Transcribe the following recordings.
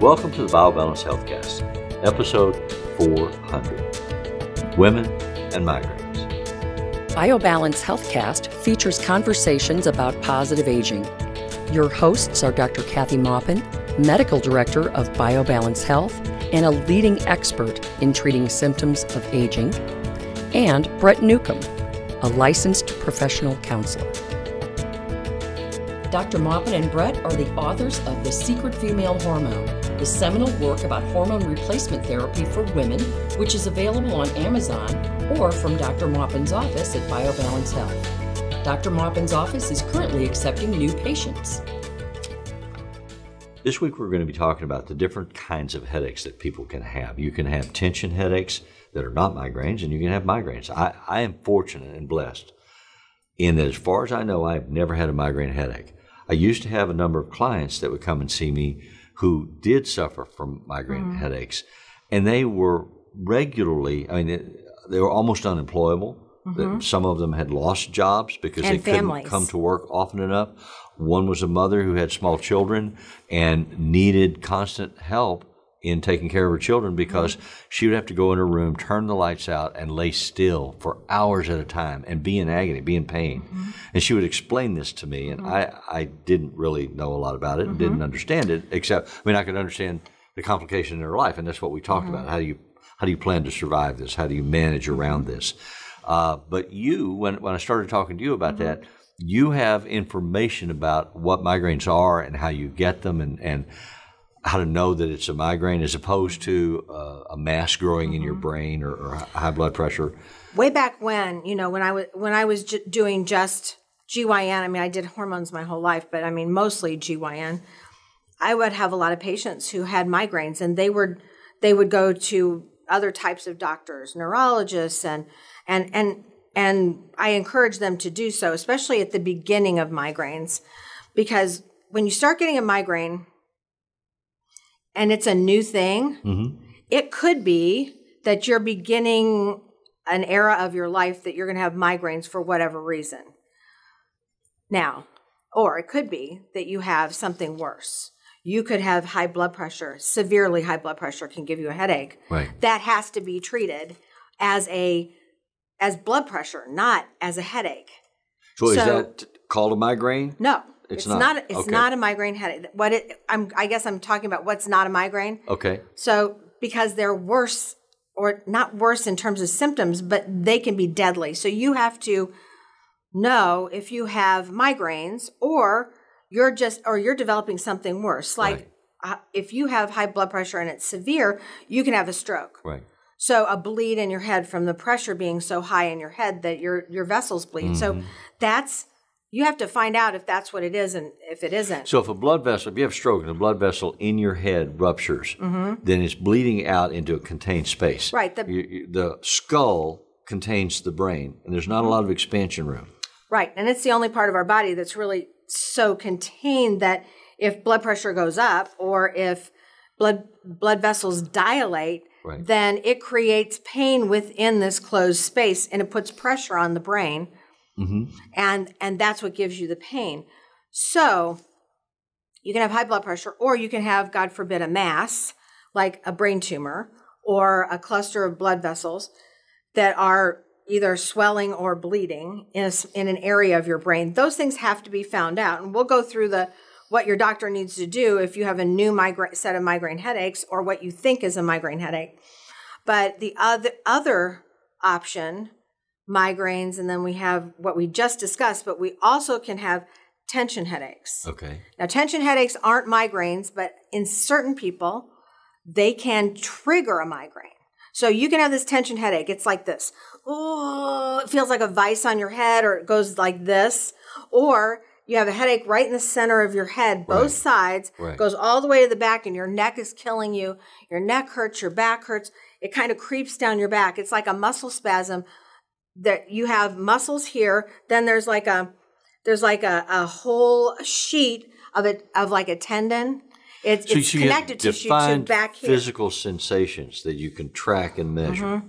Welcome to the BioBalance Healthcast, episode 400 Women and Migraines. BioBalance Healthcast features conversations about positive aging. Your hosts are Dr. Kathy Maupin, Medical Director of BioBalance Health and a leading expert in treating symptoms of aging, and Brett Newcomb, a licensed professional counselor. Dr. Maupin and Brett are the authors of The Secret Female Hormone, the seminal work about hormone replacement therapy for women, which is available on Amazon or from Dr. Maupin's office at BioBalance Health. Dr. Maupin's office is currently accepting new patients. This week, we're going to be talking about the different kinds of headaches that people can have. You can have tension headaches that are not migraines, and you can have migraines. I, I am fortunate and blessed in that, as far as I know, I've never had a migraine headache. I used to have a number of clients that would come and see me who did suffer from migraine mm-hmm. headaches, and they were regularly, I mean, it, they were almost unemployable. Mm-hmm. Some of them had lost jobs because and they families. couldn't come to work often enough. One was a mother who had small children and needed constant help in taking care of her children because mm-hmm. she would have to go in her room, turn the lights out, and lay still for hours at a time and be in agony, be in pain. Mm-hmm. And she would explain this to me, and mm-hmm. I, I didn't really know a lot about it and didn't mm-hmm. understand it, except, I mean, I could understand the complication in her life, and that's what we talked mm-hmm. about. How do you how do you plan to survive this? How do you manage mm-hmm. around this? Uh, but you, when, when I started talking to you about that, you have information about what migraines are and how you get them and, and how to know that it's a migraine as opposed to uh, a mass growing mm-hmm. in your mm-hmm. brain or, or, high blood pressure. Way back when, you know, when I was when I was j- doing just GYN, I mean, I did hormones my whole life, but I mean, mostly GYN. I would have a lot of patients who had migraines, and they would they would go to other types of doctors, neurologists, and and and and I encourage them to do so, especially at the beginning of migraines, because when you start getting a migraine and it's a new thing, mm-hmm. it could be that you're beginning an era of your life that you're going to have migraines for whatever reason. Now, or it could be that you have something worse. You could have high blood pressure. Severely high blood pressure can give you a headache. Right. That has to be treated as a as blood pressure, not as a headache. So, so is that called a migraine? No. It's, it's not. not. It's okay. not a migraine headache. What it? I'm. I guess I'm talking about what's not a migraine. Okay. So because they're worse, or not worse in terms of symptoms, but they can be deadly. So you have to know if you have migraines or you're just or you're developing something worse. Like right. uh, if you have high blood pressure and it's severe, you can have a stroke. Right. So a bleed in your head from the pressure being so high in your head that your your vessels bleed. Mm-hmm. So that's you have to find out if that's what it is and if it isn't. So if a blood vessel, if you have a stroke and a blood vessel in your head ruptures, mm-hmm. then it's bleeding out into a contained space. Right. The, you, you, the skull contains the brain, and there's not a lot of expansion room. Right, and it's the only part of our body that's really so contained that if blood pressure goes up or if blood blood vessels dilate, right. then it creates pain within this closed space, and it puts pressure on the brain Mm-hmm. And and that's what gives you the pain. So you can have high blood pressure, or you can have, God forbid, a mass like a brain tumor or a cluster of blood vessels that are either swelling or bleeding in, a, in an area of your brain. Those things have to be found out, and we'll go through the what your doctor needs to do if you have a new migra- set of migraine headaches or what you think is a migraine headache. But the other other option migraines, and then we have what we just discussed, but we also can have tension headaches. Okay. Now, tension headaches aren't migraines, but in certain people, they can trigger a migraine. So you can have this tension headache. It's like this. Oh, it feels like a vice on your head, or it goes like this. Or you have a headache right in the center of your head, both right. sides, right. goes all the way to the back, and your neck is killing you. Your neck hurts, your back hurts. It kind of creeps down your back. It's like a muscle spasm that you have muscles here. Then there's like a there's like a, a whole sheet of it of like a tendon. It's, so it's connected tissue to back here. Physical sensations that you can track and measure mm-hmm.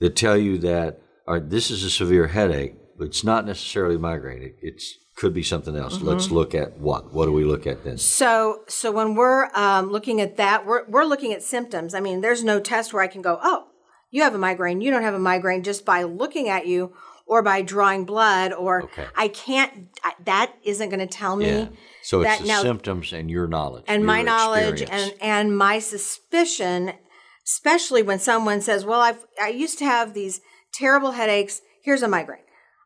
that tell you that all right, this is a severe headache, but it's not necessarily migraine. It, it's could be something else. Let's look at what? What do we look at then? So, so when we're um, looking at that, we're we're looking at symptoms. I mean, there's no test where I can go, oh, you have a migraine. You don't have a migraine just by looking at you or by drawing blood or Okay. I can't. I, that isn't going to tell me. Yeah. So it's that the now- symptoms and your knowledge and your my knowledge experience. and and my suspicion especially when someone says well i've i used to have these terrible headaches here's a migraine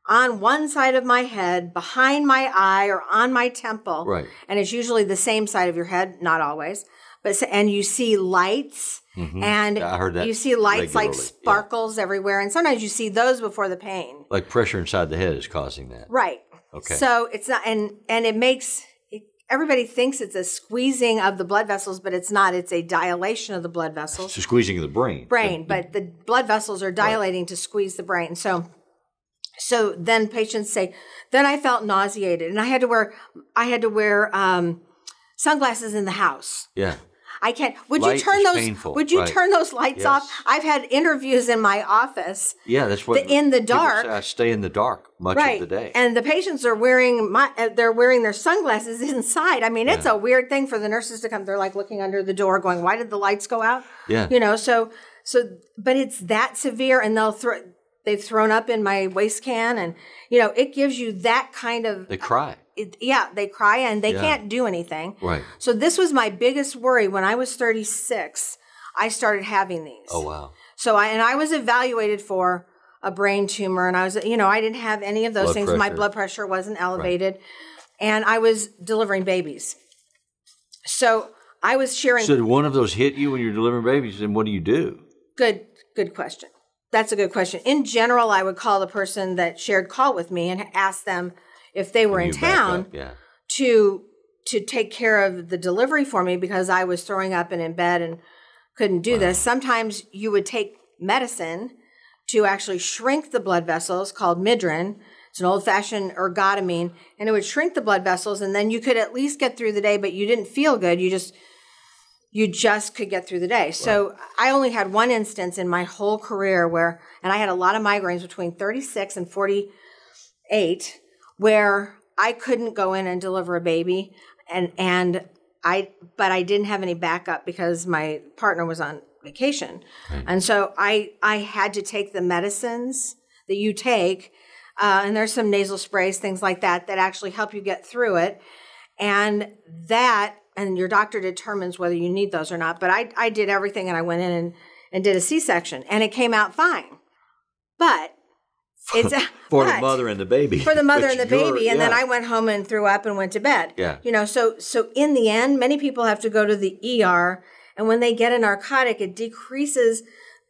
on one side of my head behind my eye or on my temple Right. and it's usually the same side of your head not always but and you see lights and Mm-hmm. I heard that you see lights like regularly, yeah. sparkles everywhere and sometimes you see those before the pain like pressure inside the head is causing that. Right. Okay. So it's not, and and it makes it, everybody thinks it's a squeezing of the blood vessels, but it's not. It's a dilation of the blood vessels, So squeezing of the brain. brain. But the blood vessels are dilating to squeeze the brain. So, so then patients say, then I felt nauseated, and I had to wear, I had to wear um, sunglasses in the house. Yeah. I can't. Would Light you turn those? painful, Would you right. turn those lights Yes. off? I've had interviews in my office Yeah, that's what The- in the dark. I stay in the dark much right. of the day. And the patients are wearing my uh, they're wearing their sunglasses inside. I mean, it's a weird thing for the nurses to come. They're like looking under the door, going, "Why did the lights go out?" Yeah. You know. So so, but it's that severe, and they'll throw. They've thrown up in my waste can, and you know, it gives you that kind of. they cry. It, yeah, they cry and they Yeah. can't do anything. Right. So this was my biggest worry when I was 36. I started having these. Oh wow. So I and I was evaluated for a brain tumor, and I was, you know, I didn't have any of those Blood things. My blood pressure wasn't elevated, and I was delivering babies. So I was sharing. So did one of those hit you when you're delivering babies, and what do you do? good, good question. That's a good question. In general, I would call the person that shared call with me and ask them if they were in town Yeah. to to take care of the delivery for me because I was throwing up and in bed and couldn't do this. Sometimes you would take medicine to actually shrink the blood vessels called Midrin. It's an old fashioned ergotamine, and it would shrink the blood vessels, and then you could at least get through the day, but you didn't feel good. You just you just could get through the day. So I only had one instance in my whole career where, and I had a lot of migraines between 36 and 48, where I couldn't go in and deliver a baby, and and I, but I didn't have any backup because my partner was on vacation, and so I I had to take the medicines that you take, uh, and there's some nasal sprays, things like that, that actually help you get through it, and that and your doctor determines whether you need those or not. But I I did everything, and I went in and and did a C-section, and it came out fine, but. It's For the mother and the baby. for the mother and the baby and then i went home and threw up and went to bed Yeah. you know so so in the end many people have to go to the er and when they get a narcotic it decreases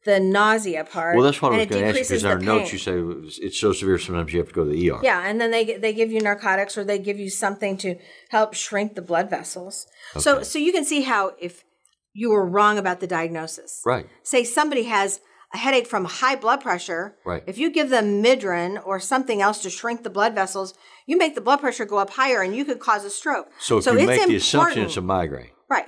the nausea part Well, that's what I was it going to ask you decreases because in our the notes you say it's so severe sometimes you have to go to the ER. yeah and then they they give you narcotics or they give you something to help shrink the blood vessels so so you can see how if you were wrong about the diagnosis Right. say somebody has a headache from high blood pressure, Right. if you give them Midrin or something else to shrink the blood vessels, you make the blood pressure go up higher and you could cause a stroke. So if you make the assumption it's a migraine, right.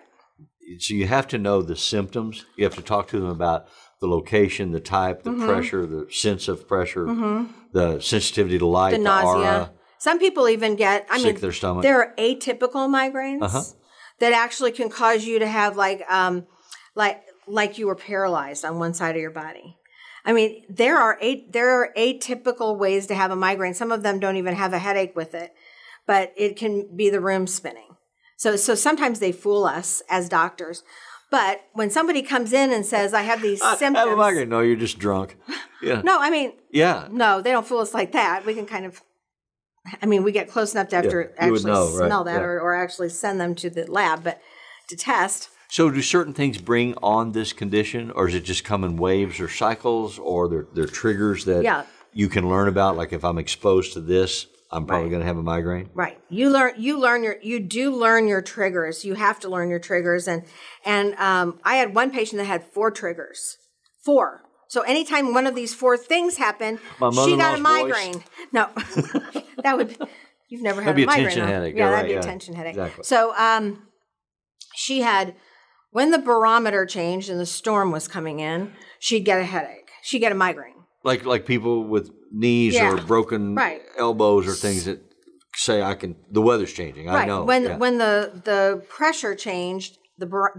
so you have to know the symptoms. You have to talk to them about the location, the type, Mm-hmm. the pressure, the sense of pressure, the sensitivity to light, The the, nausea. aura. Some people even get, I Sick mean, their stomach. there are atypical migraines Uh-huh. that actually can cause you to have like, um, like, like you were paralyzed on one side of your body. I mean, there are eight, there are atypical ways to have a migraine. Some of them don't even have a headache with it, but it can be the room spinning. So, so sometimes they fool us as doctors. But when somebody comes in and says, "I have these I symptoms," have a migraine. No, you're just drunk. Yeah. no, I mean, Yeah. no, they don't fool us like that. We can kind of, I mean, we get close enough to have Yeah, to actually know, right, smell that yeah. or, or actually send them to the lab, but to test. So do certain things bring on this condition, or is it just come in waves or cycles, or they're, they're triggers that Yeah. you can learn about? Like if I'm exposed to this, I'm probably Right. going to have a migraine. Right. You learn. You learn your. You do learn your triggers. You have to learn your triggers. And and um, I had one patient that had four triggers. Four. So anytime one of these four things happened, she got a mother-in-law's voice. migraine. No, that would. You've never had That'd be a a migraine. tension headache. Yeah, Yeah, that'd right, be a tension headache. Exactly. So um, she had when the barometer changed and the storm was coming in, she'd get a headache. She'd get a migraine. Like like people with knees Yeah. or broken Right. elbows or things that say I can. The weather's changing. I right. know. When yeah. when the the pressure changed, the bar-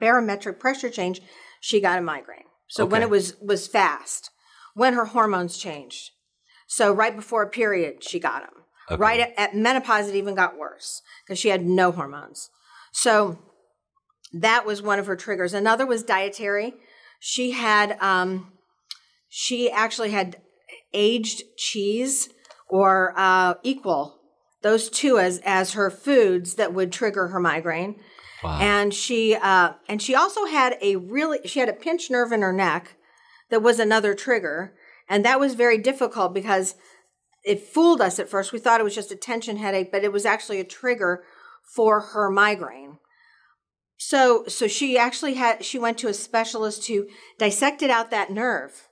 barometric pressure changed, she got a migraine. So when it was was fast, when her hormones changed. So right before a period, she got them. Okay. Right at, at menopause, it even got worse because she had no hormones. So that was one of her triggers. Another was dietary. She had um, she actually had aged cheese or uh, equal those two as as her foods that would trigger her migraine. Wow. And she uh, and she also had a really she had a pinched nerve in her neck that was another trigger, and that was very difficult because it fooled us at first. We thought it was just a tension headache, but it was actually a trigger for her migraine. So so she actually had she went to a specialist who dissected out that nerve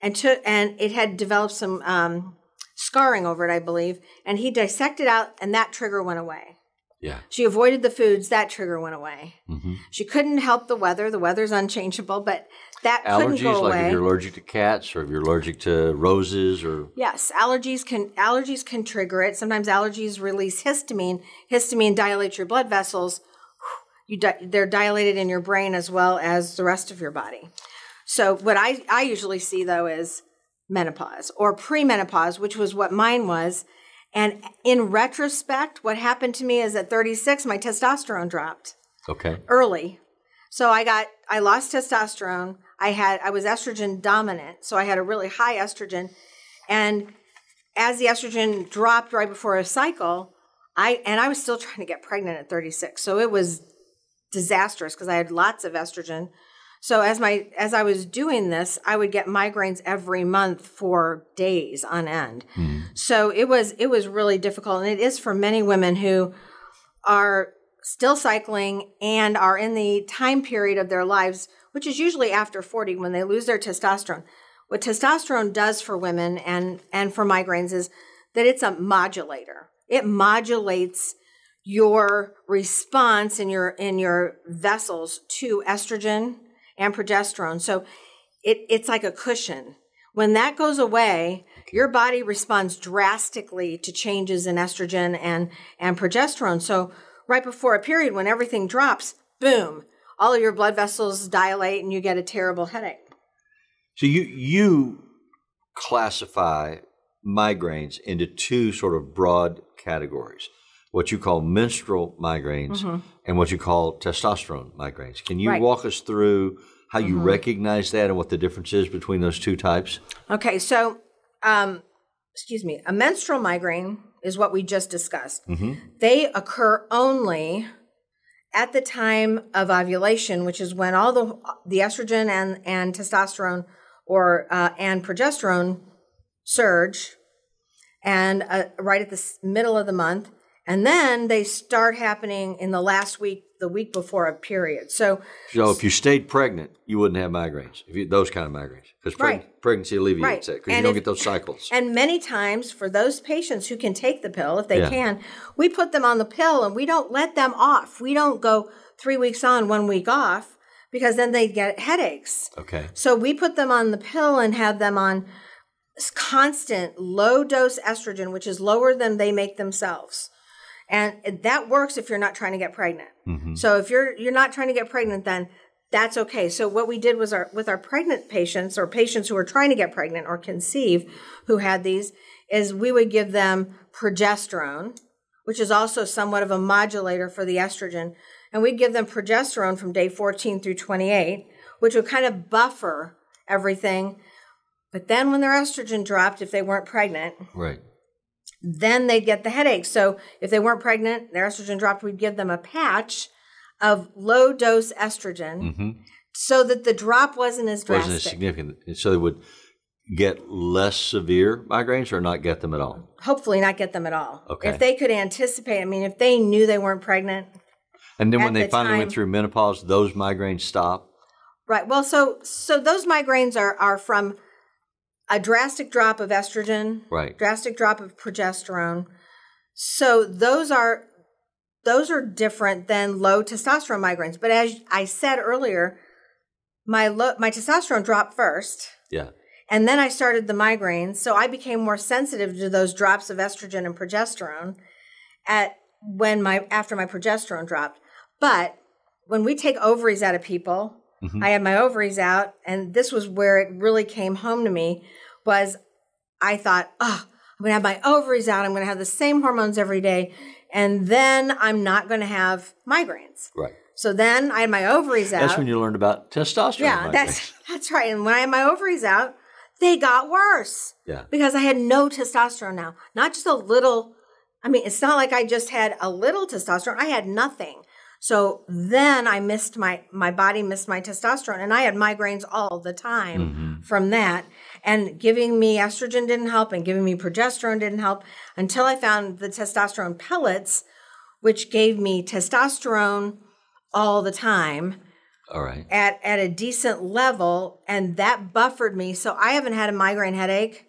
and took and it had developed some um, scarring over it, I believe. And he dissected out, and that trigger went away. yeah. She avoided the foods, that trigger went away. Mm-hmm. She couldn't help the weather. The weather's unchangeable, but that couldn't Allergies, go like away. if you're allergic to cats or if you're allergic to roses or Yes, allergies can allergies can trigger it. Sometimes allergies release histamine. Histamine dilates your blood vessels. You di- they're dilated in your brain as well as the rest of your body. So what I I usually see though is menopause or premenopause, which was what mine was. And in retrospect, what happened to me is at 36 my testosterone dropped okay. early. So I got I lost testosterone. I had I was estrogen dominant, so I had a really high estrogen. And as the estrogen dropped right before a cycle, I and I was still trying to get pregnant at 36. So it was disastrous because I had lots of estrogen. So as my as I was doing this, I would get migraines every month for days on end. Hmm. So it was it was really difficult and it is for many women who are still cycling and are in the time period of their lives, which is usually after 40 when they lose their testosterone. What testosterone does for women and, and for migraines is that it's a modulator. It modulates your response in your in your vessels to estrogen and progesterone. So it, it's like a cushion. When that goes away, your body responds drastically to changes in estrogen and, and progesterone. So right before a period when everything drops, boom, all of your blood vessels dilate and you get a terrible headache. So you you classify migraines into two sort of broad categories. What you call menstrual migraines and what you call testosterone migraines. Can you Mm-hmm. Right. Mm-hmm. walk us through how you recognize that and what the difference is between those two types? Okay, so um, excuse me, a menstrual migraine is what we just discussed. They occur only at the time of ovulation, which is when all the the estrogen and and testosterone or uh, and progesterone surge, and uh, right at the middle of the month, and then they start happening in the last week, the week before a period. So So if you stayed pregnant, you wouldn't have migraines. If you, those kind of migraines, because Right. pregnancy alleviates Right. it because you don't if- get those cycles. And many times, for those patients who can take the pill, if they Yeah. can, we put them on the pill and we don't let them off. We don't go three weeks on, one week off, because then they get headaches. okay. So we put them on the pill and have them on constant low dose estrogen, which is lower than they make themselves. And that works if you're not trying to get pregnant. Mm-hmm. So if you're you're not trying to get pregnant, then that's okay. So what we did was our with our pregnant patients or patients who are trying to get pregnant or conceive who had these is we would give them progesterone, which is also somewhat of a modulator for the estrogen, and we'd give them progesterone from day 14 through 28, which would kind of buffer everything. But then when their estrogen dropped, if they weren't pregnant, Right. Then they'd get the headache. So if they weren't pregnant, their estrogen dropped, we'd give them a patch of low dose estrogen so that the drop wasn't as Mm-hmm. Wasn't as significant. So they would get less severe migraines or not get them at all. Hopefully, not get them at all. Okay. If they could anticipate, I mean, if they knew they weren't pregnant, And then when they the finally went through menopause, those migraines stop. right? Well, so so those migraines are are from a drastic drop of estrogen, Right. drastic drop of progesterone. So those are those are different than low testosterone migraines. But as I said earlier, my low, my testosterone dropped first, Yeah. And then I started the migraines. So I became more sensitive to those drops of estrogen and progesterone at when my after my progesterone dropped. But when we take ovaries out of people, mm-hmm. I had my ovaries out, and this was where it really came home to me was I thought, oh, I'm gonna have my ovaries out, I'm gonna have the same hormones every day, and then I'm not gonna have migraines. Right. So then I had my ovaries out. That's when you learned about testosterone. Yeah, migraines. that's that's right. And when I had my ovaries out, they got worse. Yeah. Because I had no testosterone now. Not just a little. I mean, it's not like I just had a little testosterone. I had nothing. So then I missed my my body missed my testosterone and I had migraines all the time mm-hmm. from that. And giving me estrogen didn't help and giving me progesterone didn't help until I found the testosterone pellets which gave me testosterone all the time all right. At at a decent level, and that buffered me. So I haven't had a migraine headache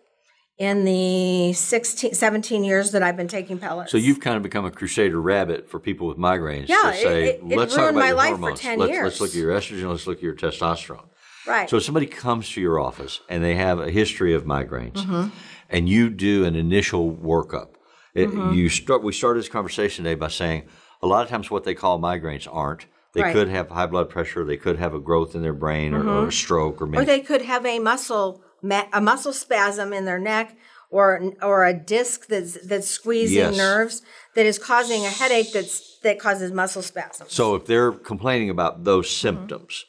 in the 16, 17 years that I've been taking pellets. So you've kind of become a crusader rabbit for people with migraines. Yeah, to say, it, it, let's it talk about my your life hormones. for 10 let's, years. Let's look at your estrogen. Let's look at your testosterone. Right. So if somebody comes to your office and they have a history of migraines, mm-hmm. and you do an initial workup, it, mm-hmm. you start. We started this conversation today by saying a lot of times what they call migraines aren't. They right. could have high blood pressure. They could have a growth in their brain mm-hmm. or, or, a stroke, or maybe, or they could have a muscle a muscle spasm in their neck, or or a disc that's that's squeezing yes. nerves that is causing a headache that's that causes muscle spasms. So if they're complaining about those mm-hmm. symptoms,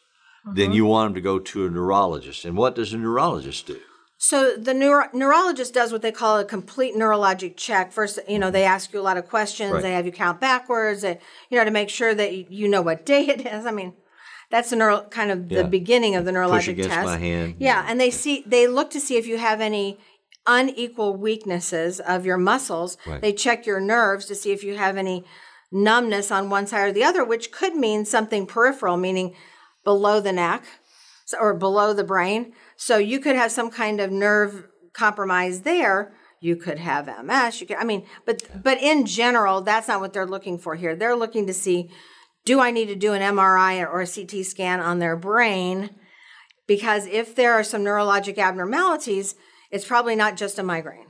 mm-hmm. then you want them to go to a neurologist. And what does a neurologist do? So the neuro- neurologist does what they call a complete neurologic check. First, you know, they ask you a lot of questions. Right. They have you count backwards, and, you know, to make sure that you know what day it is. I mean, that's the kind of yeah. the beginning of the neurologic Push against test. My hand. Yeah, and they see they look to see if you have any unequal weaknesses of your muscles. Right. They check your nerves to see if you have any numbness on one side or the other, which could mean something peripheral, meaning below the neck or below the brain. So you could have some kind of nerve compromise there. You could have MS. You could, I mean, but but in general, that's not what they're looking for here. They're looking to see, do I need to do an MRI or a CT scan on their brain? Because if there are some neurologic abnormalities, it's probably not just a migraine.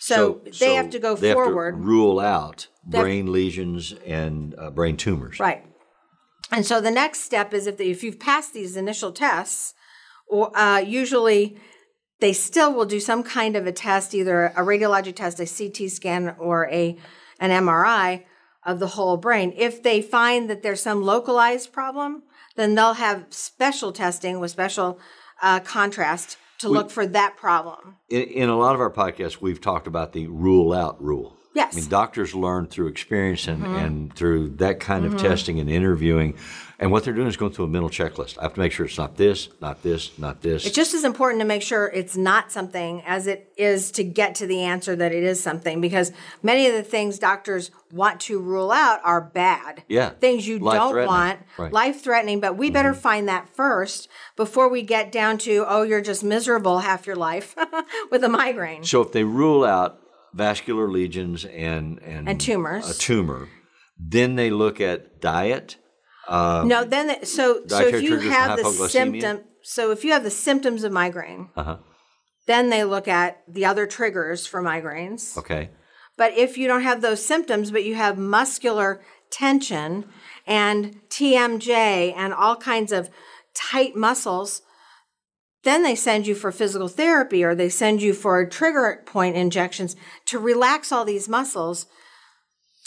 So, so they so have to go they forward. Have to rule out brain lesions and uh, brain tumors. Right. And so the next step is if, the, if you've passed these initial tests, or uh, usually they still will do some kind of a test, either a radiologic test, a CT scan, or a an MRI of the whole brain. If they find that there's some localized problem, then they'll have special testing with special uh, contrast to we, look for that problem. In, in a lot of our podcasts, we've talked about the rule out rule. Yes. I mean, doctors learn through experience and, mm-hmm. and through that kind of mm-hmm. testing and interviewing. And what they're doing is going through a mental checklist. I have to make sure it's not this, not this, not this. It's just as important to make sure it's not something as it is to get to the answer that it is something because many of the things doctors want to rule out are bad. Yeah. Things you don't want, right. life threatening, but we better mm-hmm. find that first before we get down to, oh, you're just miserable half your life with a migraine. So if they rule out vascular lesions and and, and tumors. A tumor. Then they look at diet. Um, no, then the, so so if you have the symptom, so if you have the symptoms of migraine, uh-huh. then they look at the other triggers for migraines. Okay. But if you don't have those symptoms, but you have muscular tension and TMJ and all kinds of tight muscles, then they send you for physical therapy or they send you for trigger point injections to relax all these muscles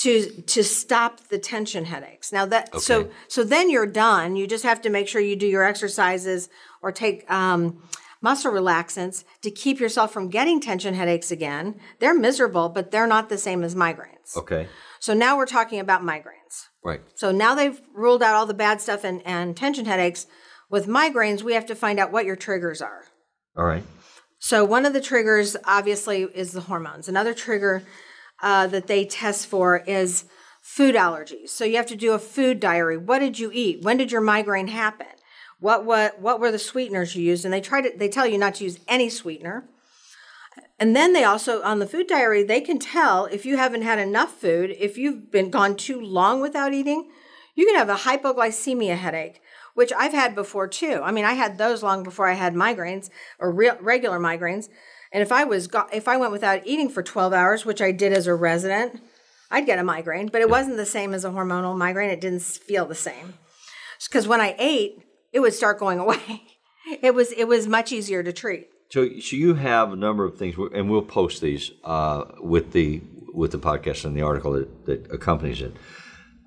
to to stop the tension headaches. Now that okay. so so then you're done. You just have to make sure you do your exercises or take um, muscle relaxants to keep yourself from getting tension headaches again. They're miserable, but they're not the same as migraines. Okay. So now we're talking about migraines. Right. So now they've ruled out all the bad stuff and, and tension headaches. With migraines, we have to find out what your triggers are. All right. So, one of the triggers, obviously, is the hormones. Another trigger uh, that they test for is food allergies. So, you have to do a food diary. What did you eat? When did your migraine happen? What, what, what were the sweeteners you used? And they try to they tell you not to use any sweetener. And then they also on the food diary they can tell if you haven't had enough food, if you've been gone too long without eating, you can have a hypoglycemia headache which I've had before too. I mean, I had those long before I had migraines or real, regular migraines. And if I was go- if I went without eating for 12 hours, which I did as a resident, I'd get a migraine, but it wasn't the same as a hormonal migraine. It didn't feel the same. Cuz when I ate, it would start going away. It was it was much easier to treat. So, so you have a number of things, and we'll post these uh, with the with the podcast and the article that, that accompanies it.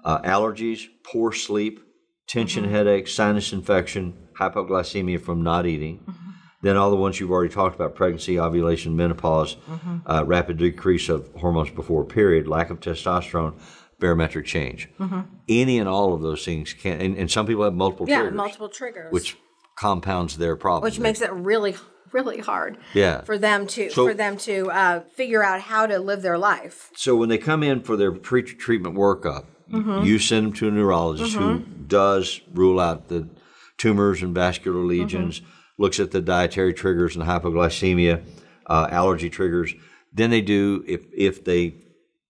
Uh, allergies, poor sleep, tension Mm-hmm. headache, sinus infection, hypoglycemia from not eating. Mm-hmm. Then all the ones you've already talked about: pregnancy, ovulation, menopause, Mm-hmm. uh, rapid decrease of hormones before period, lack of testosterone, barometric change. Mm-hmm. Any and all of those things can, and, and some people have multiple triggers. Yeah, triggers, multiple triggers. which compounds their problem. which makes it really really hard Yeah. for them to So- for them to uh, figure out how to live their life. So when they come in for their pre-treatment workup, Mm-hmm. you send them to a neurologist who does rule out the tumors and vascular lesions, Mm-hmm. Looks at the dietary triggers and hypoglycemia, uh, allergy triggers. Then they do if if they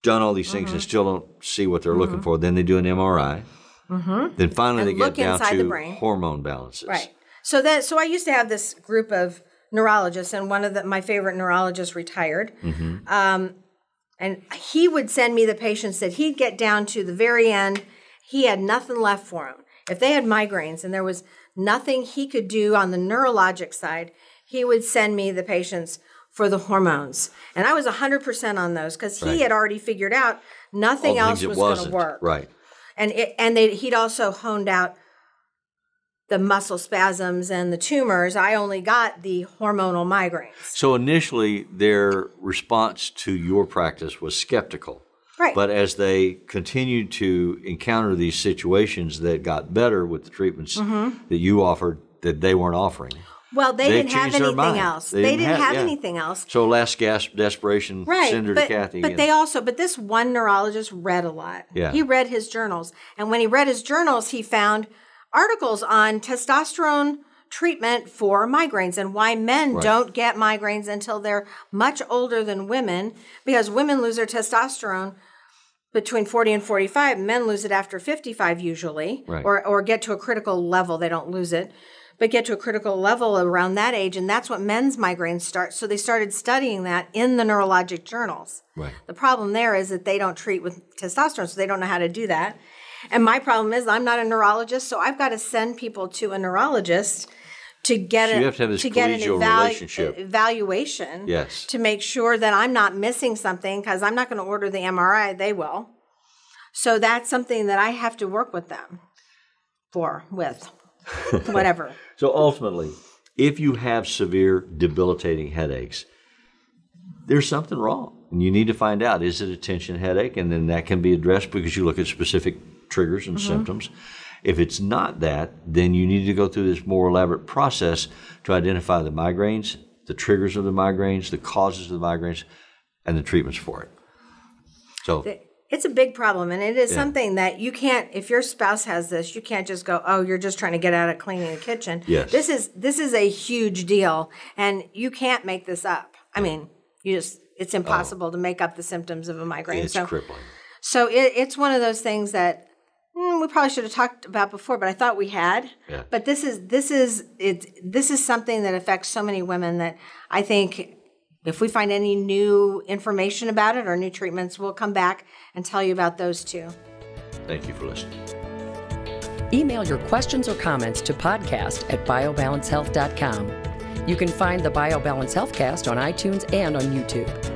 done all these things and Mm-hmm. still don't see what they're looking for, then they do an MRI. Then finally And they get down to brain. hormone balances. Right. So that so I used to have this group of neurologists, and one of the, my favorite neurologists retired. Um, and he would send me the patients that he'd get down to the very end. He had nothing left for them. If they had migraines and there was nothing he could do on the neurologic side, he would send me the patients for the hormones. And I was 100% on those because he Right. had already figured out nothing else was going to work Right. and it, and they, he'd also honed out the muscle spasms and the tumors. I only got the hormonal migraines. So initially, their response to your practice was skeptical. Right. But as they continued to encounter these situations that got better with the treatments Mm-hmm. that you offered that they weren't offering. well, they, They didn't have anything else. They They, didn't didn't, have- have, yeah. anything else. So last gasp, desperation, Right. send her but, to Kathy. but again. they also, but this one neurologist read a lot. Yeah. He read his journals. And when he read his journals, he found articles on testosterone treatment for migraines and why men Right. don't get migraines until they're much older than women because women lose their testosterone between 40 and 45 men lose it after 55 usually Right. or or get to a critical level they don't lose it but get to a critical level around that age and that's what men's migraines start so they started studying that in the neurologic journals Right. the problem there is that they don't treat with testosterone so they don't know how to do that and my problem is i'm not a neurologist so i've got to send people to a neurologist to get So a, you have to have this get an evalu- relationship. evaluation Yes. to make sure that I'm not missing something because I'm not going to order the MRI, they will. So that's something that I have to work with them for, with, whatever. So ultimately, if you have severe debilitating headaches, there's something wrong. And you need to find out is it a tension headache? And then that can be addressed because you look at specific triggers and mm-hmm. symptoms. If it's not that, then you need to go through this more elaborate process to identify the migraines, the triggers of the migraines, the causes of the migraines, and the treatments for it. So, It's a big problem, and it is something that you can't. If your spouse has this, you can't just go, "Oh, you're just trying to get out of cleaning the kitchen." Yes. this is this is a huge deal, and you can't make this up. I mean, you just it's oh. impossible to make up the symptoms of a migraine. Oh. it's so, crippling. So it, it's one of those things that Hmm, we probably should have talked about before, but I thought we had. Yeah. But this is this is it. This is something that affects so many women that I think if we find any new information about it or new treatments, we'll come back and tell you about those too. Thank you for listening. Email your questions or comments to podcast at biobalancehealth.com. You can find the BioBalance Healthcast on iTunes and on YouTube.